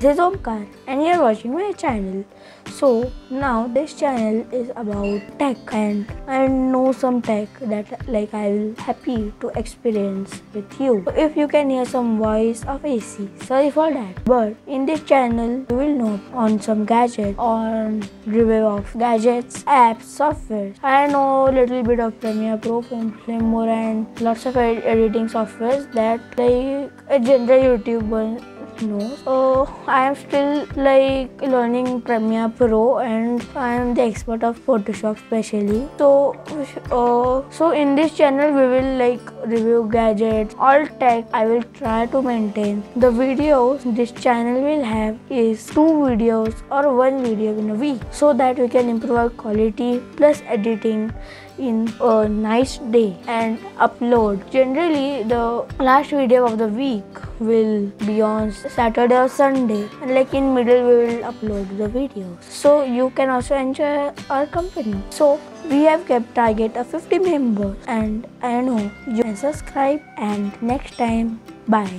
This is Omkar and you are watching my channel. So now this channel is about tech and I know some tech that like I will happy to experience with you. If you can hear some voice of AC, sorry for that. But in this channel you will know on some gadget, on review of gadgets, apps, software. I know a little bit of Premiere Pro, Filmora and lots of editing softwares that like a general YouTuber knows. So I am still like learning Premiere Pro and I am the expert of Photoshop especially. So uh, so in this channel we will like review gadgets, all tech. I will try to maintain the videos this channel will have is two videos or one video in a week so that we can improve our quality plus editing in a nice day and upload. Generally, the last video of the week will be on Saturday or Sunday, and like in middle, we will upload the videos. So you can also enjoy our company. So we have kept target of 50 members, and I know you can subscribe. And next time, bye.